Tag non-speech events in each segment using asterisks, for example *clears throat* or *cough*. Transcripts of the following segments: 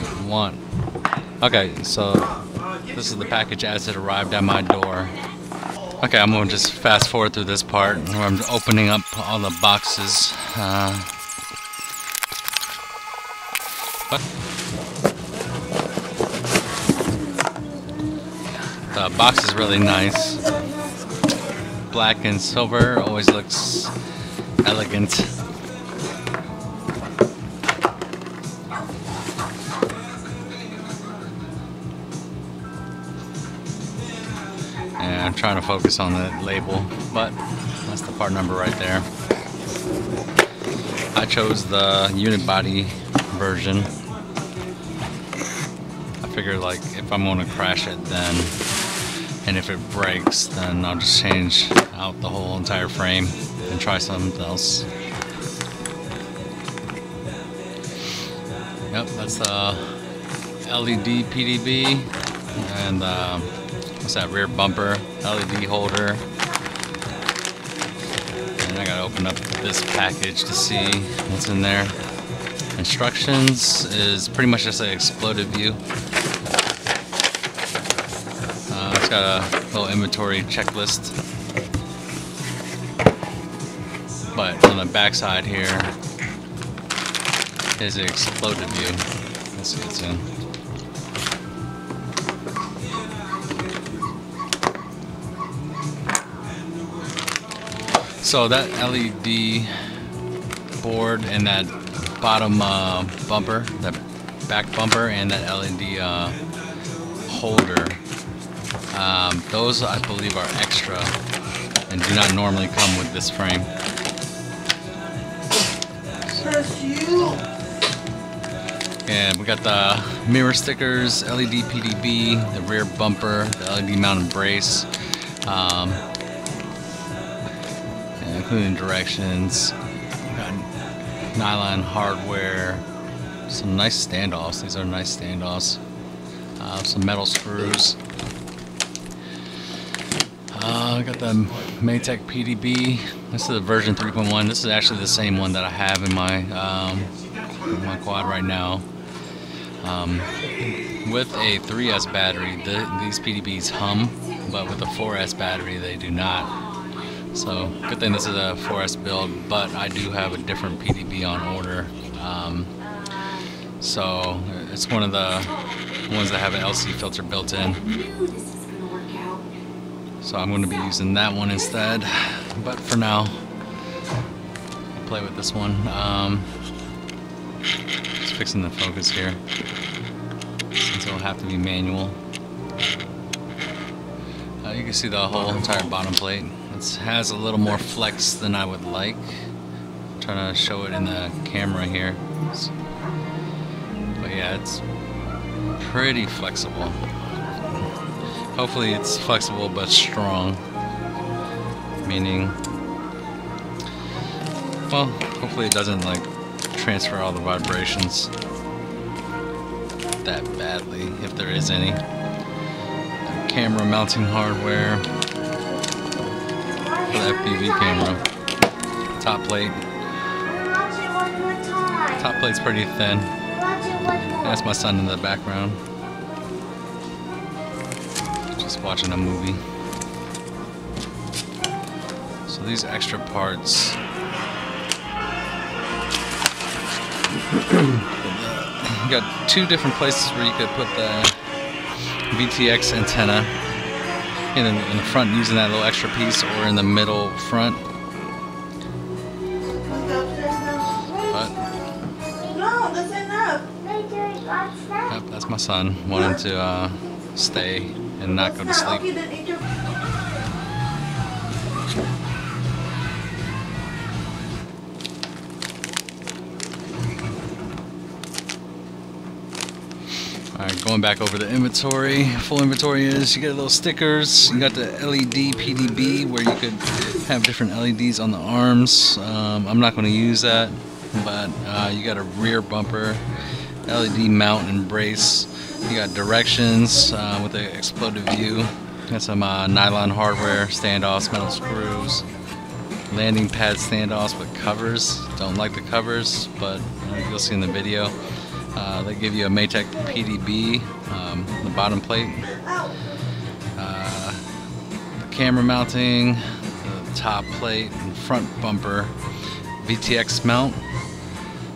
don't want. Okay, so this is the package as it arrived at my door. Okay, I'm gonna just fast forward through this part where I'm opening up all the boxes. Uh, the box is really nice. Black and silver always looks elegant. Trying to focus on the label, but that's the part number right there. I chose the Unibody version. I figured like if I'm going to crash it then and if it breaks then I'll just change out the whole entire frame and try something else. Yep, that's the LED PDB and uh, what's that rear bumper LED holder. And I gotta open up this package to see what's in there. Instructions is pretty much just an exploded view. Uh, it's got a little inventory checklist. But on the back side here is an exploded view. Let's see what's in. So that LED board and that bottom uh, bumper, that back bumper, and that LED uh, holder, um, those I believe are extra and do not normally come with this frame. And we got the mirror stickers, LED PDB, the rear bumper, the LED mounted brace, um, including directions. Nylon hardware, some nice standoffs. These are nice standoffs. Uh, some metal screws. Uh, I got the Maytech PDB. This is the version 3.1. This is actually the same one that I have in my um, in my quad right now. Um, with a 3S battery, the, these PDBs hum, but with a 4S battery, they do not. So good thing this is a 4S build, but I do have a different PDB on order. Um, so it's one of the ones that have an LC filter built in. So I'm going to be using that one instead. But for now, I'll play with this one. Um, just fixing the focus here, since it'll have to be manual. Uh, you can see the whole entire bottom plate. It has a little more flex than I would like. I'm trying to show it in the camera here. But yeah, it's pretty flexible. Hopefully it's flexible but strong. Meaning, well, hopefully it doesn't like transfer all the vibrations that badly, if there is any. Camera mounting hardware for the FPV camera. Top plate. Top plate's pretty thin. That's my son in the background. Just watching a movie. So these extra parts. *clears throat* you got two different places where you could put the VTX antenna in, in the front using that little extra piece or in the middle front. But, No, that's enough. yep, that's my son wanting to uh, stay and not go to That's sleep. Going back over the inventory. Full inventory is you get little stickers. You got the LED PDB where you could have different LEDs on the arms. Um, I'm not going to use that, but uh, you got a rear bumper, LED mount and brace. You got directions uh, with the exploded view. Got some uh, nylon hardware, standoffs, metal screws, landing pad standoffs with covers. Don't like the covers, but uh, you'll see in the video. Uh, they give you a Maytech PDB, um, the bottom plate, uh, camera mounting, the top plate, and front bumper, VTX mount,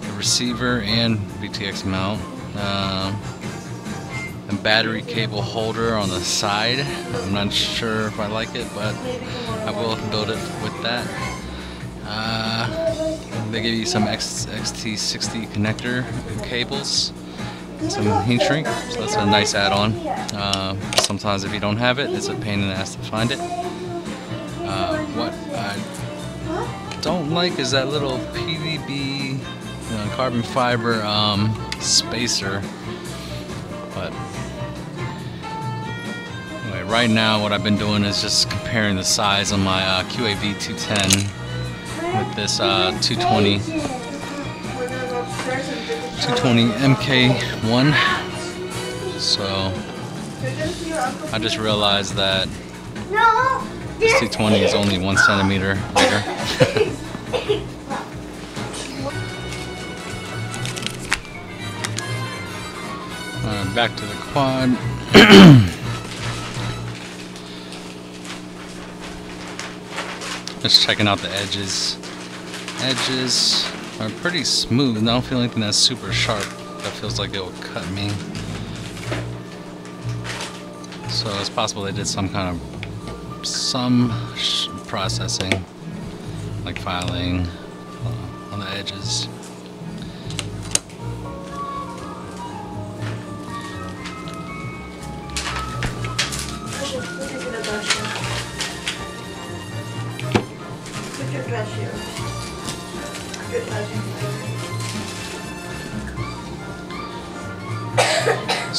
the receiver and VTX mount, uh, and battery cable holder on the side. I'm not sure if I like it, but I will build it with that. Uh, they give you some X, XT60 connector cables, some heat shrink, so that's a nice add-on. Uh, sometimes if you don't have it, it's a pain in the ass to find it. Uh, what I don't like is that little PVB you know, carbon fiber um, spacer, but right now what I've been doing is just comparing the size on my uh, QAV 210 with this uh, 220 220 MK1 so I just realized that this 220 is only one centimeter bigger. *laughs* Uh, back to the quad. *clears throat* Just checking out the edges. Edges are pretty smooth. I don't feel anything that's super sharp that feels like it will cut me. So it's possible they did some kind of some processing, like filing uh, on the edges.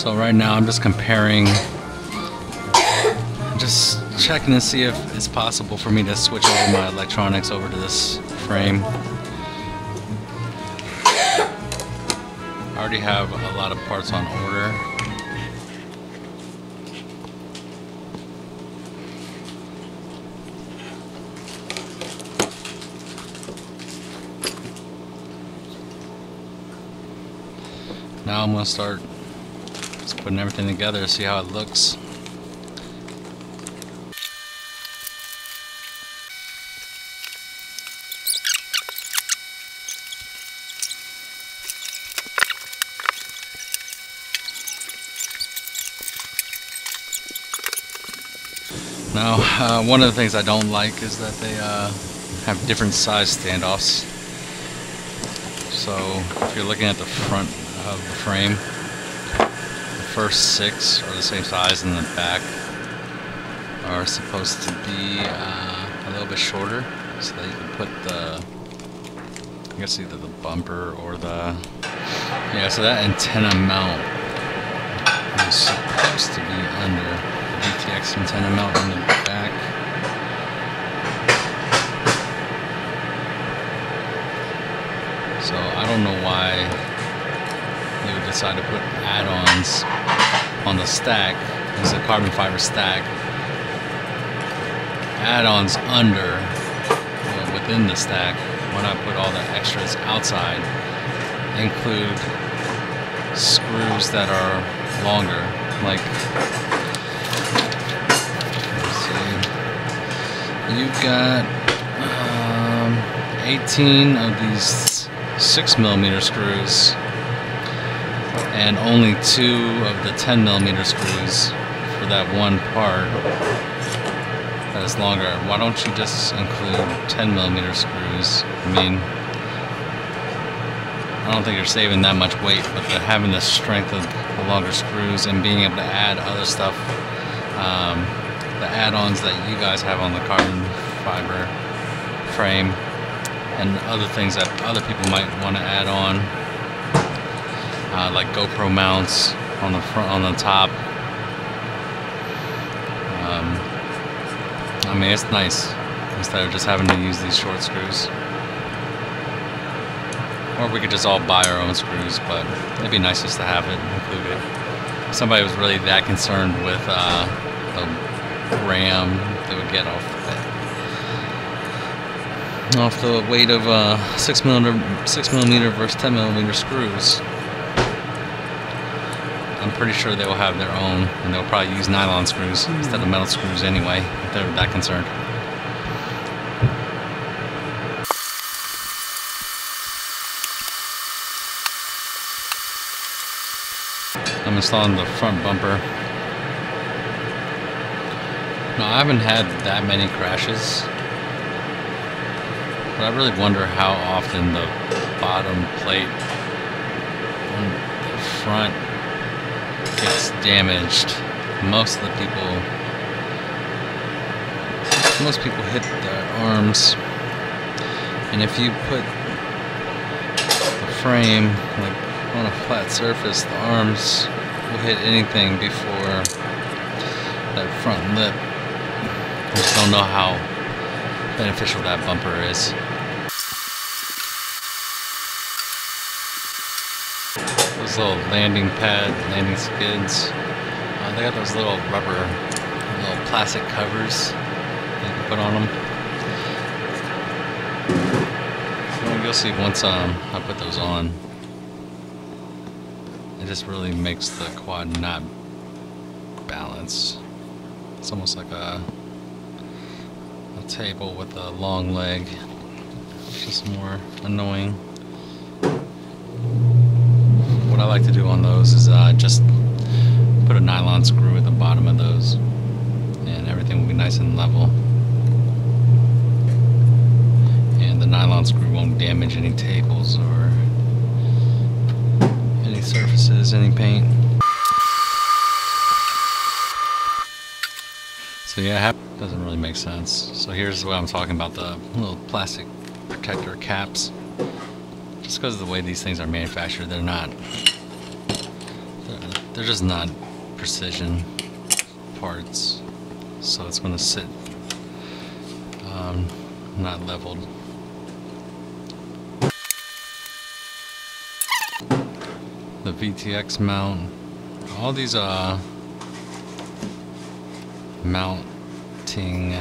So right now I'm just comparing, just checking to see if it's possible for me to switch over my electronics over to this frame. I already have a lot of parts on order. Now I'm to start putting everything together, to see how it looks. Now, uh, one of the things I don't like is that they uh, have different size standoffs. So, if you're looking at the front of the frame, first six are the same size and the back are supposed to be uh, a little bit shorter so that you can put the I guess either the bumper or the yeah so that antenna mount is supposed to be under the VTX antenna mount on the back. So I don't know why they would decide to put add-ons on the stack. As a carbon fiber stack. Add-ons under within the stack when I put all the extras outside? Include screws that are longer like you've got um, 18 of these 6 millimeter screws and only two of the 10 millimeter screws for that one part that is longer. Why don't you just include 10 millimeter screws? I mean, I don't think you're saving that much weight, but the, having the strength of the longer screws and being able to add other stuff, um, the add-ons that you guys have on the carbon fiber frame, and other things that other people might want to add on, uh, like GoPro mounts on the front, on the top. Um, I mean, it's nice instead of just having to use these short screws. Or we could just all buy our own screws, but it'd be nice just to have it included. If somebody was really that concerned with uh, the RAM they would get off the, off the weight of uh, six millimeter six millimeter versus ten millimeter screws. Pretty sure they will have their own, and they'll probably use nylon screws hmm. instead of metal screws anyway, if they're that concerned. I'm installing the front bumper. No, I haven't had that many crashes. But I really wonder how often the bottom plate on the front gets damaged. Most of the people most people hit their arms. And if you put the frame like on a flat surface, the arms will hit anything before that front lip. I just don't know how beneficial that bumper is. Those little landing pad, landing skids, uh, they got those little rubber, little plastic covers you can put on them. You'll see once um, I put those on. It just really makes the quad not balance. It's almost like a, a table with a long leg. It's just more annoying. What I like to do on those is uh, just put a nylon screw at the bottom of those and everything will be nice and level. And the nylon screw won't damage any tables or any surfaces, any paint. So yeah, it doesn't really make sense. So here's what I'm talking about, the little plastic protector caps. Just because of the way these things are manufactured, they're not, they're, just not precision parts. So it's going to sit um, not leveled. The VTX mount, all these uh, mounting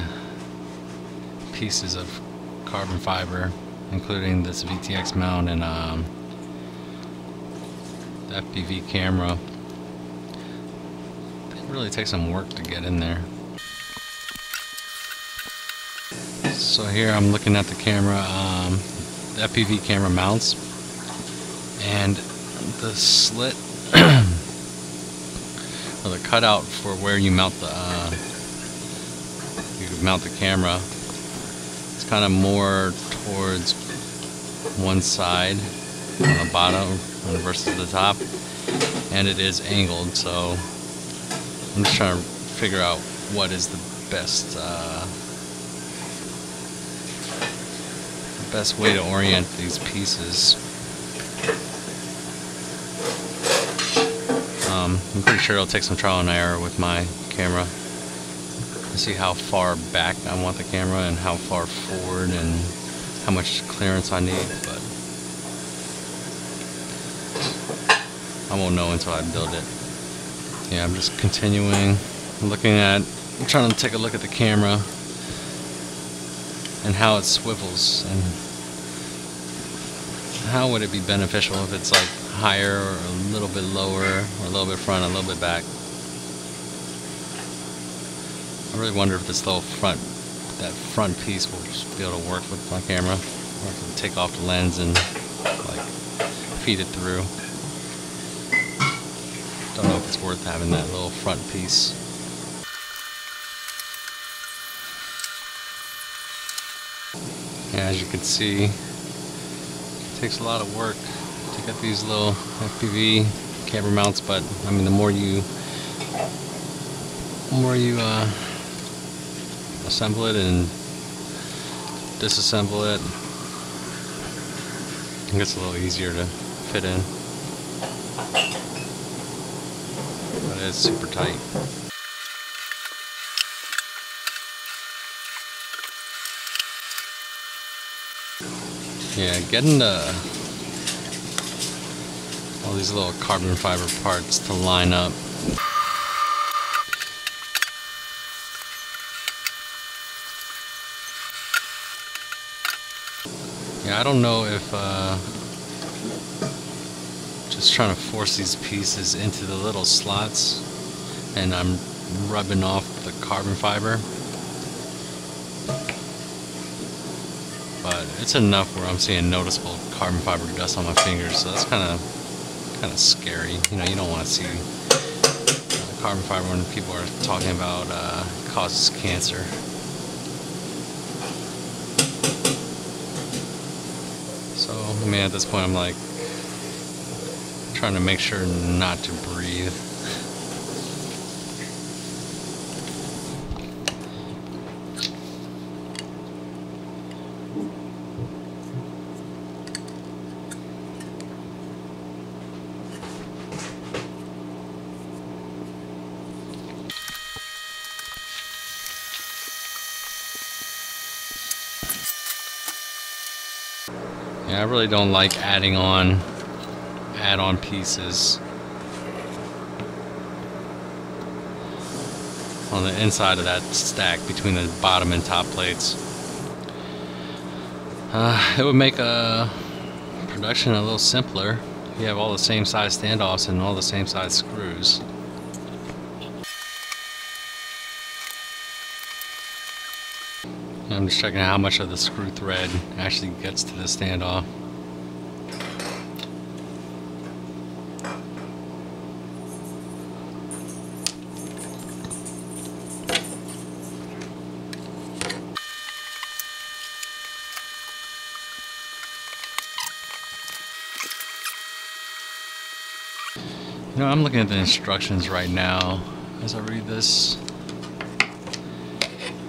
pieces of carbon fiber, including this VTX mount and um, the FPV camera. Really takes some work to get in there. So here I'm looking at the camera, um, the FPV camera mounts, and the slit *clears throat* or the cutout for where you mount the uh, you mount the camera. It's kind of more towards one side on the bottom versus the top, and it is angled. So I'm just trying to figure out what is the best. Uh, best way to orient these pieces. Um, I'm pretty sure it'll take some trial and error with my camera to see how far back I want the camera and how far forward and how much clearance I need, but I won't know until I build it. Yeah, I'm just continuing looking at, I'm trying to take a look at the camera and how it swivels and how would it be beneficial if it's like higher or a little bit lower or a little bit front, a little bit back. I really wonder if this little front, that front piece will just be able to work with my camera. Or if take off the lens and like feed it through. It's worth having that little front piece. As you can see, it takes a lot of work to get these little FPV camera mounts, but I mean, the more you, the more you uh, assemble it and disassemble it, it gets a little easier to fit in. It's super tight. Yeah, getting the all these little carbon fiber parts to line up. Yeah, I don't know if uh, Just trying to force these pieces into the little slots and I'm rubbing off the carbon fiber. But it's enough where I'm seeing noticeable carbon fiber dust on my fingers, so that's kind of kind of scary. You know, you don't want to see uh, carbon fiber when people are talking about uh, causes cancer. So, I mean, at this point, I'm like trying to make sure not to breathe. Yeah, I really don't like adding on add-on pieces on the inside of that stack between the bottom and top plates. Uh, it would make a production a little simpler. You have all the same size standoffs and all the same size screws. I'm just checking how much of the screw thread actually gets to the standoff. You know, I'm looking at the instructions right now as I read this.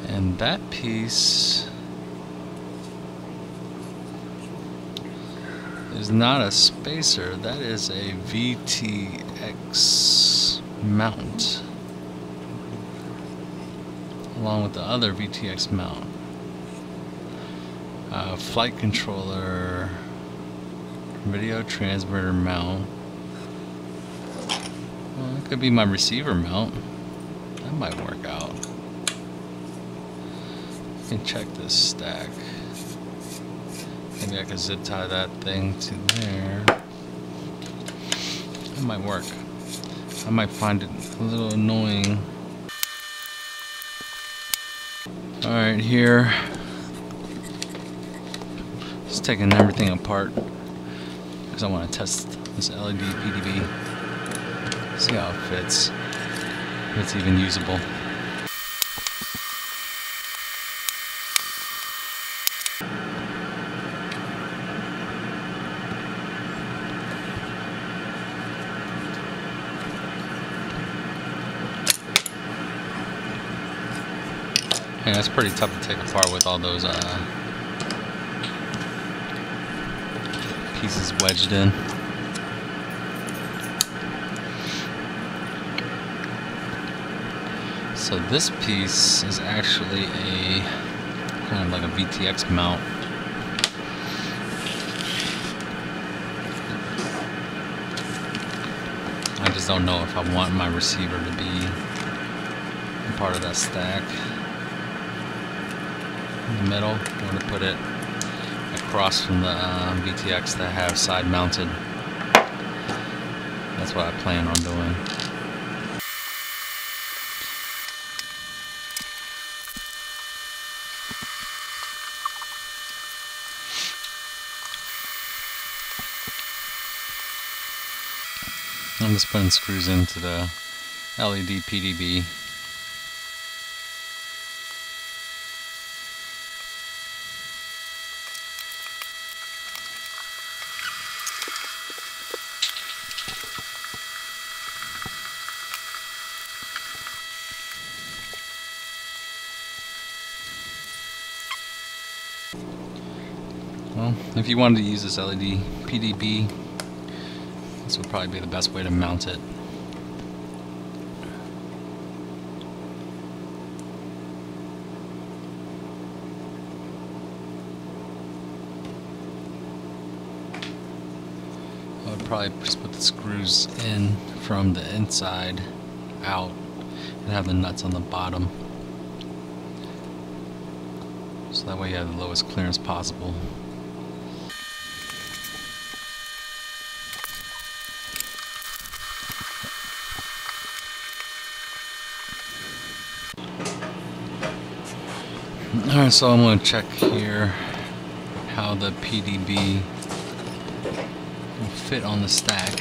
And that piece is not a spacer, that is a VTX mount. Along with the other VTX mount. Uh, flight controller, video transmitter mount. Well, it could be my receiver mount. That might work out I can check this stack. Maybe I can zip tie that thing to there. That might work. I might find it a little annoying. Alright, here. Just taking everything apart because I want to test this LED PDB. See how it fits. If it's even usable. Yeah, it's pretty tough to take apart with all those uh, pieces wedged in. So this piece is actually a kind of like a VTX mount. I just don't know if I want my receiver to be part of that stack in the middle. I'm going to put it across from the uh, VTX that I have side mounted. That's what I plan on doing. I'm just putting screws into the LED PDB Well, if you wanted to use this LED PDB, this would probably be the best way to mount it. I would probably just put the screws in from the inside out and have the nuts on the bottom. So that way you have the lowest clearance possible. Alright, so I'm going to check here how the PDB will fit on the stack.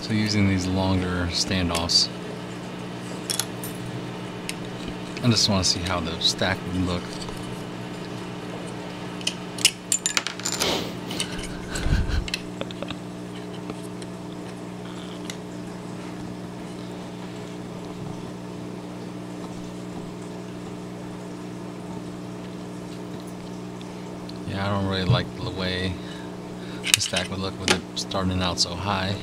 So using these longer standoffs. I just want to see how the stack would look. Yeah, I don't really like the way the stack would look with it starting out so high.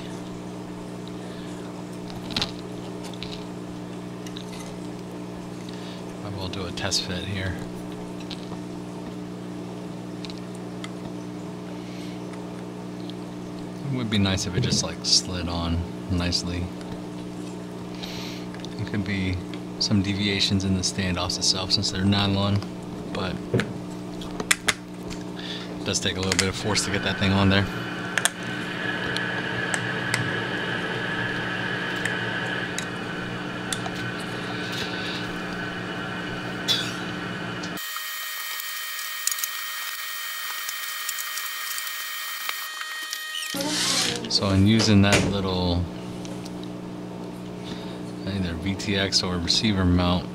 I will do a test fit here. It would be nice if it just like slid on nicely. It could be some deviations in the standoffs itself since they're nylon, but it does take a little bit of force to get that thing on there. So I'm using that little either VTX or receiver mount,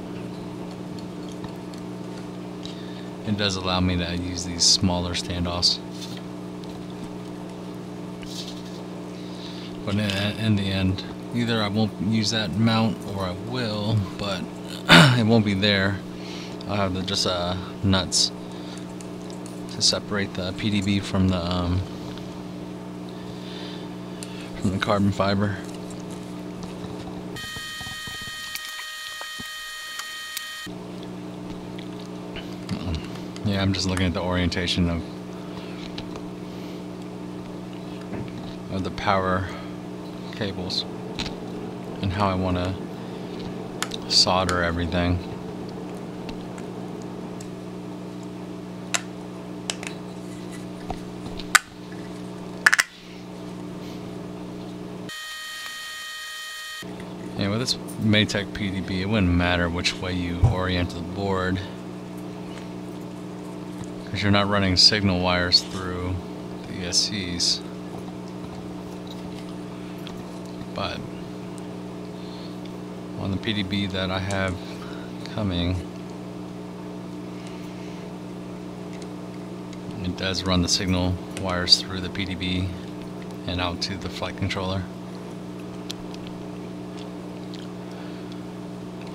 it does allow me to use these smaller standoffs. But in, the end, either I won't use that mount or I will, but *clears throat* it won't be there. I'll have the, just uh, nuts to separate the PDB from the um, from the carbon fiber. Yeah, I'm just looking at the orientation of of the power cables and how I want to solder everything. Yeah, with this Maytech PDB, it wouldn't matter which way you orient the board because you're not running signal wires through the ESCs. But on the PDB that I have coming, it does run the signal wires through the PDB and out to the flight controller.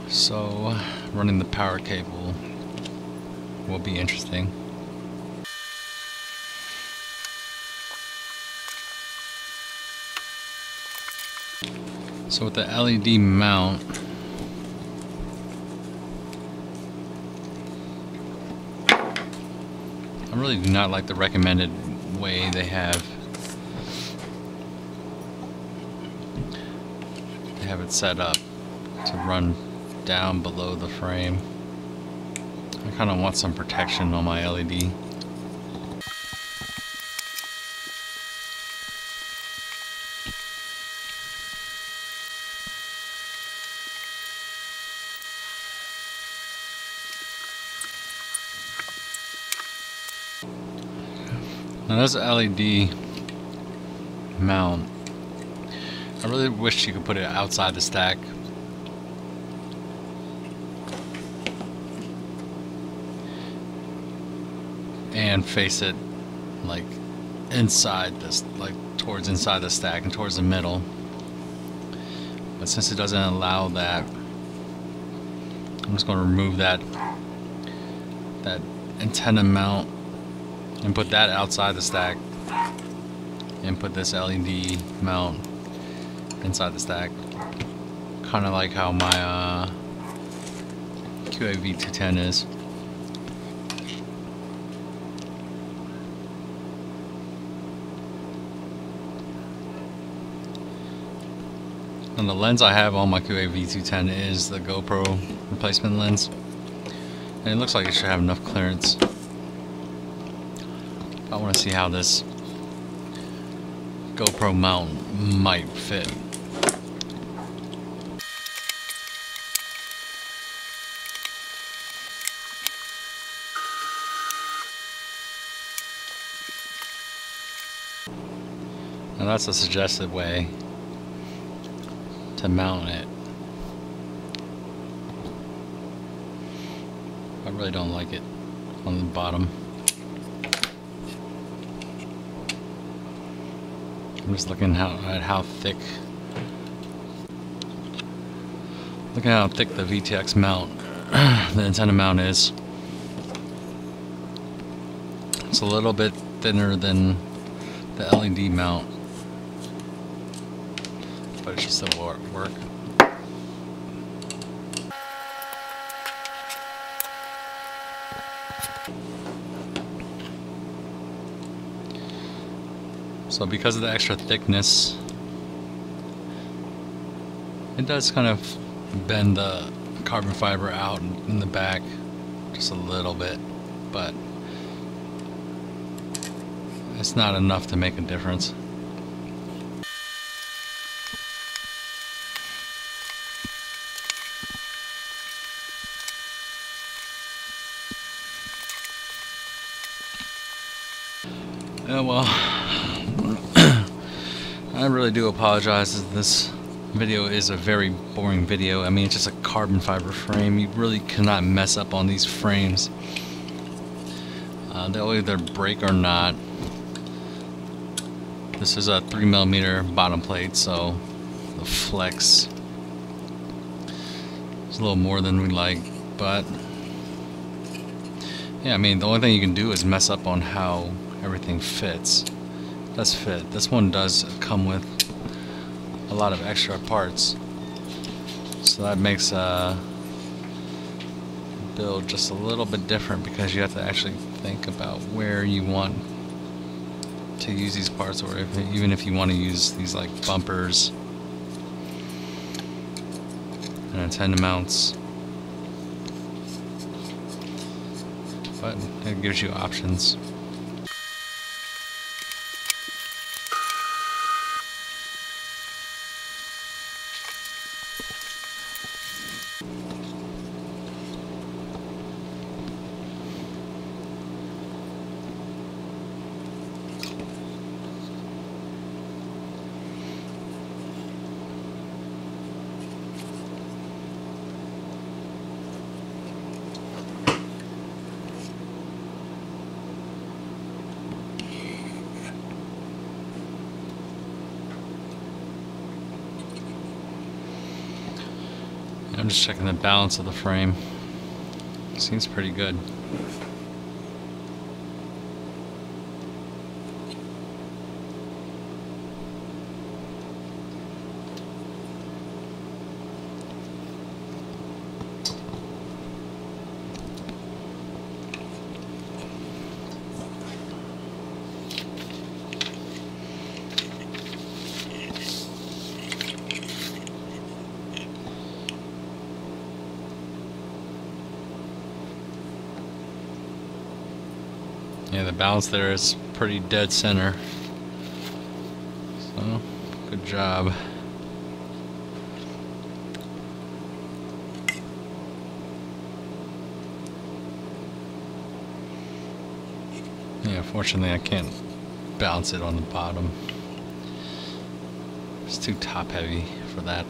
So running the power cable will be interesting. So with the LED mount, I really do not like the recommended way they have they have it set up to run down below the frame. I kind of want some protection on my LED. This LED mount, I really wish you could put it outside the stack. And face it like inside this, like towards inside the stack and towards the middle. But since it doesn't allow that, I'm just going to remove that that antenna mount and put that outside the stack and put this LED mount inside the stack. Kind of like how my uh, QAV210 is. And the lens I have on my QAV210 is the GoPro replacement lens. And it looks like it should have enough clearance I want to see how this GoPro mount might fit. Now that's a suggested way to mount it. I really don't like it on the bottom. I'm just looking how, at how thick Look at how thick the VTX mount, *clears throat* the antenna mount is. It's a little bit thinner than the LED mount, but it should still work. So because of the extra thickness, it does kind of bend the carbon fiber out in the back just a little bit, but it's not enough to make a difference. Yeah, well, really do apologize. This video is a very boring video. I mean, it's just a carbon fiber frame. You really cannot mess up on these frames. Uh, they'll either break or not. This is a 3 millimeter bottom plate, so the flex is a little more than we like, but yeah, I mean, the only thing you can do is mess up on how everything fits. Does fit. This one does come with a lot of extra parts. So that makes uh, build just a little bit different because you have to actually think about where you want to use these parts or if, even if you want to use these like bumpers and antenna mounts. But it gives you options. I'm just checking the balance of the frame. Seems pretty good. Balance there is pretty dead center. So, good job. Yeah, fortunately I can't bounce it on the bottom. It's too top heavy for that.